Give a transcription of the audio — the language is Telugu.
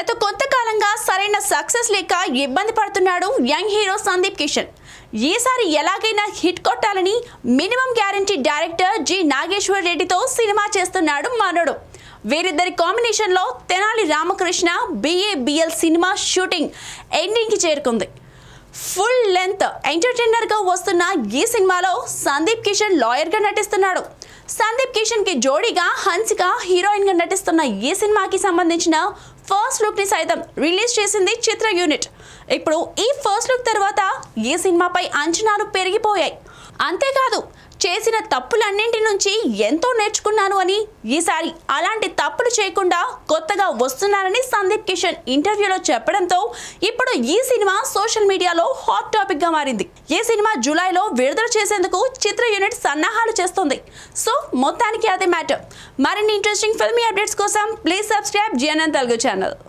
గత కొంతకాలంగా సరైన సక్సెస్ లేక ఇబ్బంది పడుతున్నాడు యంగ్ హీరో సందీప్ కిషన్. ఈసారి ఎలాగైనా హిట్ కొట్టాలని minimum guarantee director G Nageshwar రెడ్డితో సినిమా చేస్తున్నాడు మనోడు వీరిద్దరి కాంబినేషన్లో Tenali Ramakrishna BABL cinema shooting ఎండింగ్కి చేరుకుంది. ఫుల్ లెంత్ ఎంటర్టైనర్గా వస్తున్న ఈ సినిమాలో సందీప్ కిషన్ లాయర్గా నటిస్తున్నాడు. సందీప్ కిషన్కి జోడీగా హన్సిక హీరోయిన్గా నటిస్తున్న ఈ సినిమాకి సంబంధించిన ఫస్ట్ లుక్ని సైతం రిలీజ్ చేసింది చిత్ర యూనిట్. ఇప్పుడు ఈ ఫస్ట్ లుక్ తర్వాత ఈ సినిమాపై అంచనాలు పెరిగిపోయాయి. అంతేకాదు చేసిన తప్పులన్నింటి నుంచి ఎంతో నేర్చుకున్నాను అని ఈసారి అలాంటి తప్పులు చేయకుండా కొత్తగా వస్తున్నారని సందీప్ కిషన్ ఇంటర్వ్యూలో చెప్పడంతో ఇప్పుడు ఈ సినిమా సోషల్ మీడియాలో హాట్ టాపిక్గా మారింది. ఈ సినిమా జూలైలో విడుదల చేసేందుకు చిత్ర యూనిట్ సన్నాహాలు చేస్తుంది. సో మొత్తానికి అదే మ్యాటర్. మరిన్ని ఇంట్రెస్టింగ్ ఫిల్మీ అప్డేట్స్ కోసం please subscribe GNN Telugu channel